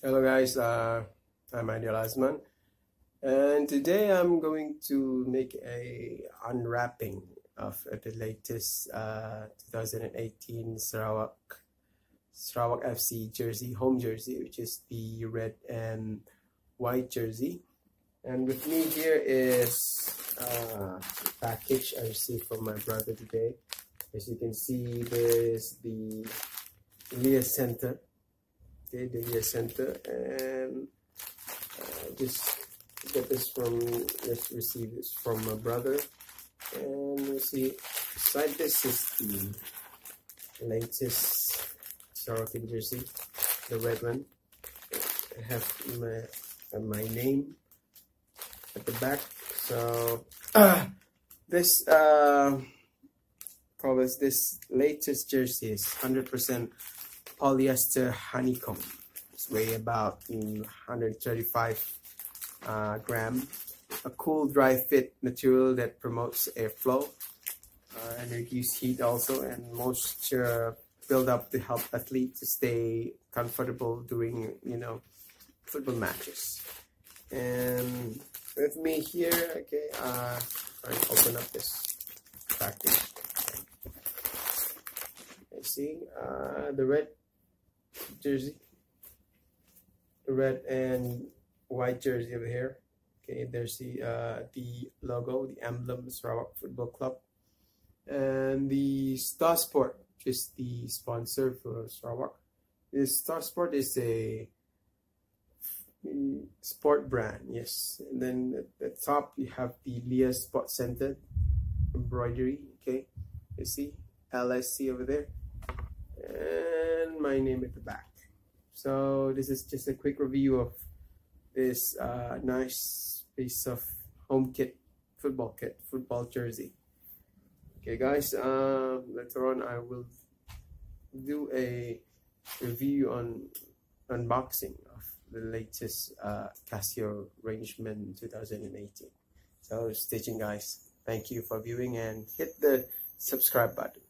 Hello guys, uh, I'm Aidil Azeman and today I'm going to make a unwrapping of the latest uh, 2018 Sarawak Sarawak FC jersey, home jersey, which is the red and white jersey. And with me here is uh, package I received from my brother today. As you can see, there is the Leah Center the Leah Center and uh, just get this from just receive this from my brother and you see beside this is the latest Sarawak jersey the red one. I have my uh, my name at the back so uh, this uh covers this latest jersey is 100% polyester honeycomb. It's weigh about 135 uh, gram. A cool dry fit material that promotes airflow uh, and reduce heat also and moisture build up to help athletes to stay comfortable during you know football matches. And with me here, okay, uh, I open up this package. I see uh, the red jersey, the red and white jersey over here. Okay, there's the uh, the logo, the emblem, Sarawak Football Club, and the Star Sport, which is the sponsor for Sarawak. This Star Sport is a sport brand, yes. And then at the top you have the Leah Sport Center embroidery. Okay, you see LSC over there and my name at the back. So this is just a quick review of this uh, nice piece of home kit, football kit, football jersey. Okay guys, uh, later on I will do a review on unboxing of the latest uh, Casio Rangeman 2018. So stay tuned guys. Thank you for viewing and hit the subscribe button.